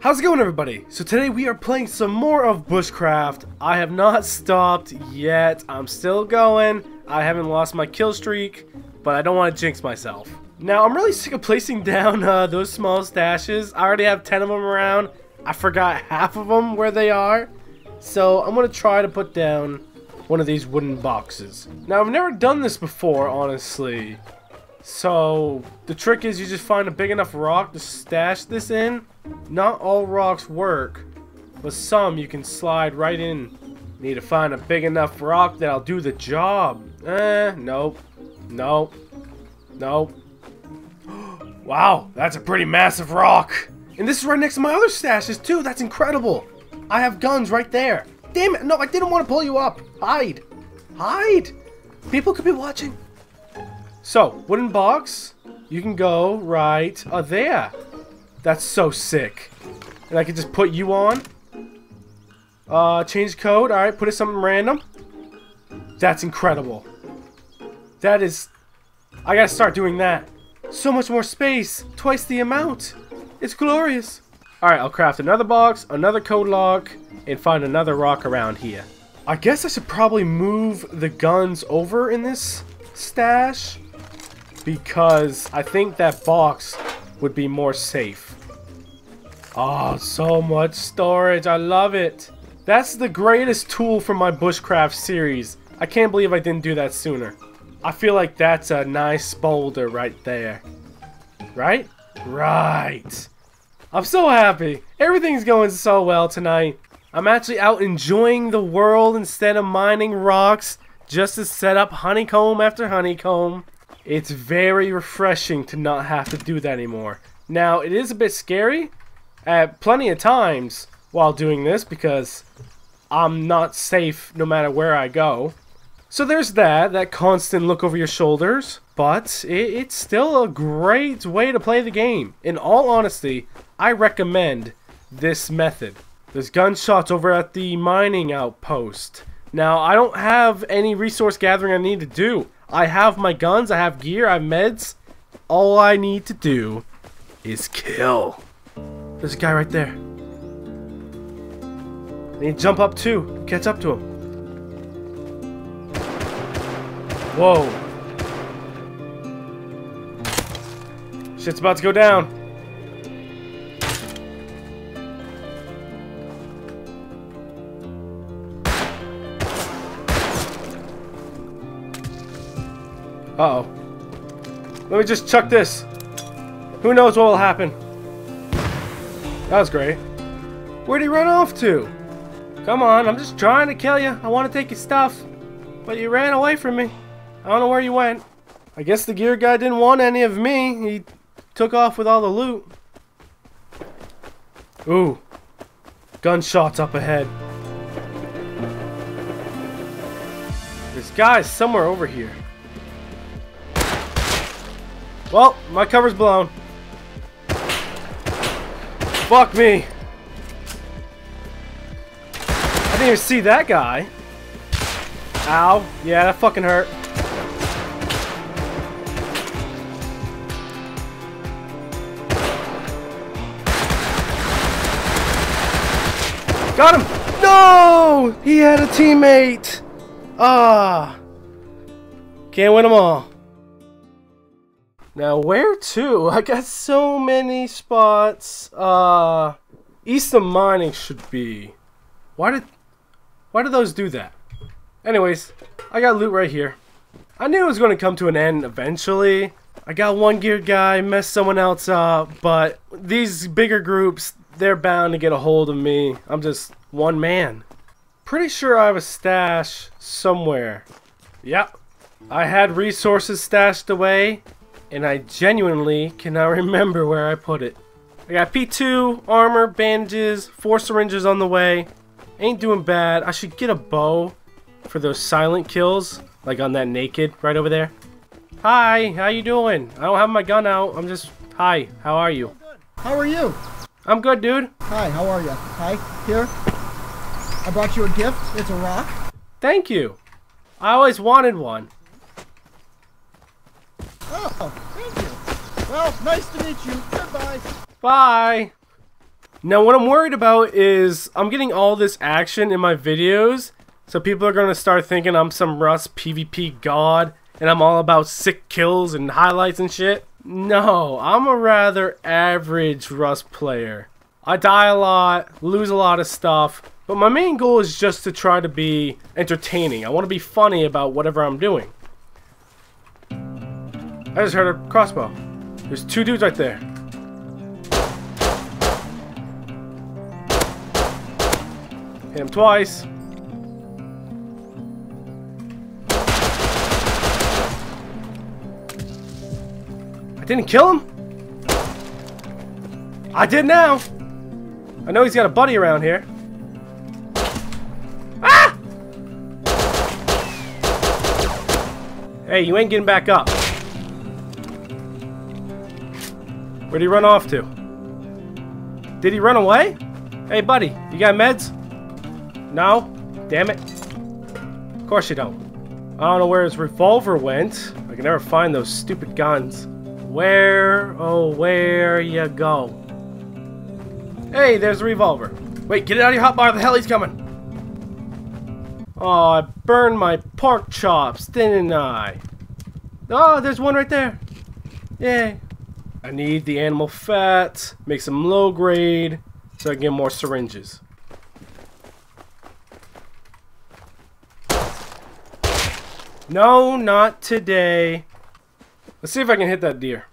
How's it going everybody? So today we are playing some more of Bushcraft. I have not stopped yet. I'm still going. I haven't lost my kill streak, but I don't want to jinx myself. Now I'm really sick of placing down uh, those small stashes. I already have 10 of them around. I forgot half of them where they are. So I'm going to try to put down one of these wooden boxes. Now I've never done this before, honestly. So the trick is you just find a big enough rock to stash this in. Not all rocks work, but some you can slide right in. Need to find a big enough rock that'll do the job. Eh, nope. Nope. Nope. wow, that's a pretty massive rock. And this is right next to my other stashes too. That's incredible. I have guns right there. Damn it. No, I didn't want to pull you up. Hide. Hide. People could be watching. So, wooden box, you can go right uh, there. That's so sick. And I can just put you on. Uh, change code. Alright, put it something random. That's incredible. That is... I gotta start doing that. So much more space. Twice the amount. It's glorious. Alright, I'll craft another box, another code lock, and find another rock around here. I guess I should probably move the guns over in this stash because I think that box would be more safe. Oh, so much storage. I love it. That's the greatest tool for my bushcraft series. I can't believe I didn't do that sooner. I feel like that's a nice boulder right there. Right? Right. I'm so happy. Everything's going so well tonight. I'm actually out enjoying the world instead of mining rocks just to set up honeycomb after honeycomb. It's very refreshing to not have to do that anymore. Now, it is a bit scary at plenty of times while doing this because I'm not safe no matter where I go. So there's that, that constant look over your shoulders, but it, it's still a great way to play the game. In all honesty, I recommend this method. There's gunshots over at the mining outpost. Now, I don't have any resource gathering I need to do. I have my guns, I have gear, I have meds. All I need to do is kill. There's a guy right there. I need to jump up too, catch up to him. Whoa. Shit's about to go down. Uh oh Let me just chuck this. Who knows what will happen. That was great. Where'd he run off to? Come on, I'm just trying to kill you. I want to take your stuff. But you ran away from me. I don't know where you went. I guess the gear guy didn't want any of me. He took off with all the loot. Ooh. Gunshots up ahead. This guy's somewhere over here. Well, my cover's blown. Fuck me. I didn't even see that guy. Ow. Yeah, that fucking hurt. Got him! No! He had a teammate! Ah. Can't win them all. Now, where to? I got so many spots. Uh, east of mining should be. Why did, why did those do that? Anyways, I got loot right here. I knew it was going to come to an end eventually. I got one geared guy, messed someone else up, but these bigger groups, they're bound to get a hold of me. I'm just one man. Pretty sure I have a stash somewhere. Yep. I had resources stashed away and I genuinely cannot remember where I put it. I got P2, armor, bandages, four syringes on the way. Ain't doing bad. I should get a bow for those silent kills, like on that naked right over there. Hi, how you doing? I don't have my gun out. I'm just, hi, how are you? How are you? I'm good, dude. Hi, how are you? Hi, here. I brought you a gift. It's a rock. Thank you. I always wanted one. Oh, thank you. Well, nice to meet you. Goodbye. Bye. Now, what I'm worried about is I'm getting all this action in my videos, so people are going to start thinking I'm some Rust PvP god, and I'm all about sick kills and highlights and shit. No, I'm a rather average Rust player. I die a lot, lose a lot of stuff, but my main goal is just to try to be entertaining. I want to be funny about whatever I'm doing. I just heard a crossbow. There's two dudes right there. Hit him twice. I didn't kill him? I did now! I know he's got a buddy around here. Ah! Hey, you ain't getting back up. Where'd he run off to? Did he run away? Hey, buddy, you got meds? No? Damn it. Of course you don't. I don't know where his revolver went. I can never find those stupid guns. Where, oh, where you go? Hey, there's a revolver. Wait, get it out of your hotbar. The hell he's coming. Oh, I burned my pork chops, didn't I? Oh, there's one right there. Yay. I need the animal fat, make some low grade, so I can get more syringes. No, not today. Let's see if I can hit that deer.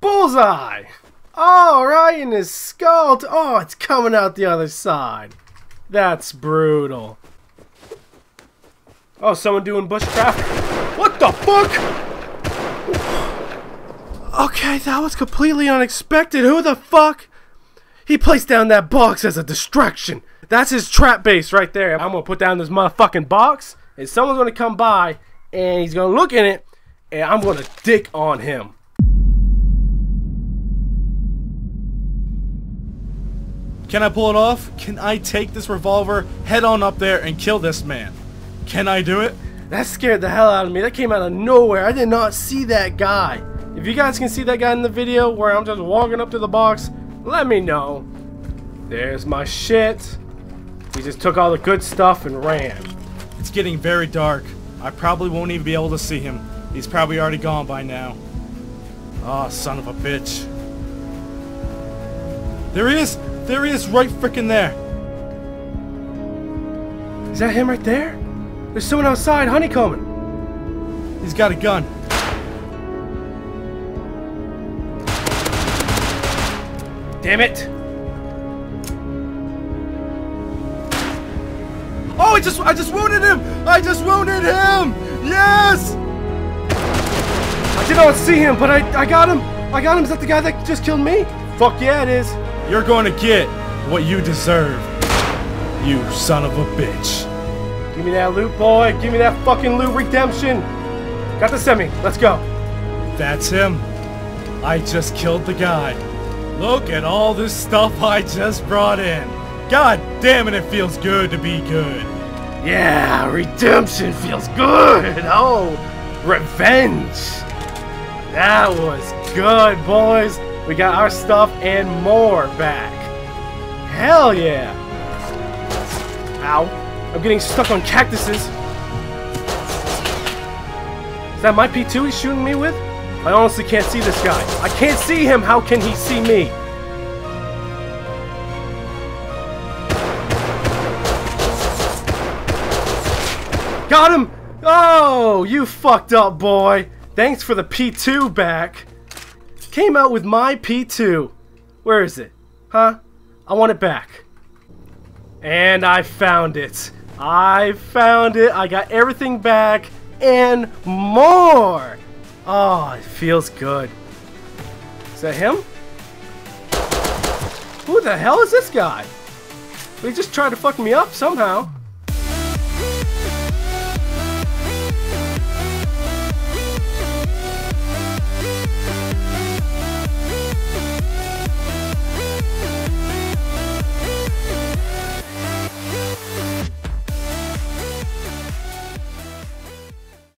Bullseye! Oh, right in his skull. Oh, it's coming out the other side. That's brutal. Oh, someone doing bushcraft? What the fuck? Okay, that was completely unexpected. Who the fuck? He placed down that box as a distraction. That's his trap base right there. I'm gonna put down this motherfucking box, and someone's gonna come by, and he's gonna look in it, and I'm gonna dick on him. Can I pull it off? Can I take this revolver, head on up there, and kill this man? Can I do it? That scared the hell out of me. That came out of nowhere. I did not see that guy. If you guys can see that guy in the video where I'm just walking up to the box, let me know. There's my shit. He just took all the good stuff and ran. It's getting very dark. I probably won't even be able to see him. He's probably already gone by now. Ah, oh, son of a bitch. There he is! There he is, right frickin' there! Is that him right there? There's someone outside honeycombing. He's got a gun. Damn it! Oh, I just I just wounded him! I just wounded him! Yes! I did not see him, but I I got him! I got him! Is that the guy that just killed me? Fuck yeah, it is. You're going to get what you deserve. You son of a bitch. Give me that loot, boy. Give me that fucking loot redemption. Got the semi. Let's go. That's him. I just killed the guy. Look at all this stuff I just brought in. God damn it, it feels good to be good. Yeah, redemption feels good. Oh, revenge. That was good, boys. We got our stuff and more back. Hell yeah. Ow. I'm getting stuck on cactuses. Is that my P2 he's shooting me with? I honestly can't see this guy. I can't see him. How can he see me? Got him! Oh, you fucked up, boy. Thanks for the P2 back. Came out with my P2. Where is it? Huh? I want it back. And I found it. I found it. I got everything back and more. Oh, it feels good. Is that him? Who the hell is this guy? He just tried to fuck me up somehow.